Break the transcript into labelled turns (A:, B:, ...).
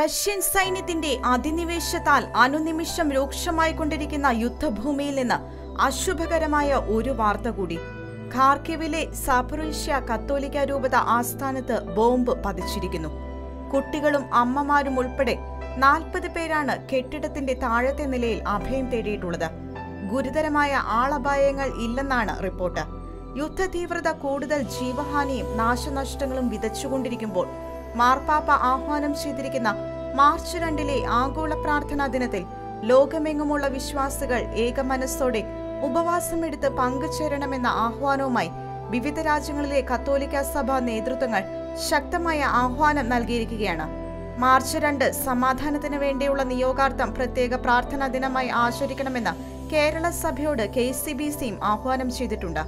A: Russian സൈന്യത്തിന്റെ അധിനിവേശത്താൽ അനുനിമിഷം രൂക്ഷമായി കൊണ്ടിരിക്കുന്ന യുദ്ധഭൂമിയിൽ നിന്ന് അശുഭകരമായ ഒരു വാർത്ത കൂടി. ഖാർക്കിവിലെ സാപ്പറീഷ്യ കത്തോലിക്ക രൂപത ആസ്ഥാനത്ത് ബോംബ് പതിച്ചിരിക്കുന്നു. കുട്ടികളും അമ്മമാരും ഉൾപ്പെടെ നാൽപ്പത് പേരാണ് കെട്ടിടത്തിന്റെ താഴത്തെ നിലയിൽ അഭയം തേടിയിട്ടുള്ളത്. ഗുരുതരമായ ആളപായങ്ങൾ ഇല്ലെന്നാണ് റിപ്പോർട്ട്. യുദ്ധതീവ്രത കൂടുതൽ ജീവഹാനിയും നാശനഷ്ടങ്ങളും വിതച്ചുകൊണ്ടിരിക്കുമ്പോൾ മാർപ്പാപ്പ ആഹ്വാനം ചെയ്തിരിക്കുന്ന മാർച്ച് രണ്ടിലെ ആഗോള പ്രാർത്ഥനാ ദിനത്തിൽ ലോകമെങ്ങുമുള്ള വിശ്വാസികൾ ഏക മനസ്സോടെ ഉപവാസമെടുത്ത് പങ്കുചേരണമെന്ന ആഹ്വാനവുമായി വിവിധ രാജ്യങ്ങളിലെ കത്തോലിക്ക സഭ നേതൃത്വങ്ങൾ ശക്തമായ ആഹ്വാനം നൽകിയിരിക്കുകയാണ്. മാർച്ച് രണ്ട് സമാധാനത്തിന് വേണ്ടിയുള്ള നിയോഗാർത്ഥം പ്രത്യേക പ്രാർത്ഥനാ ദിനമായി ആചരിക്കണമെന്ന് കേരള സഭയോട് കെ സി ബി സിയും ആഹ്വാനം ചെയ്തിട്ടുണ്ട്.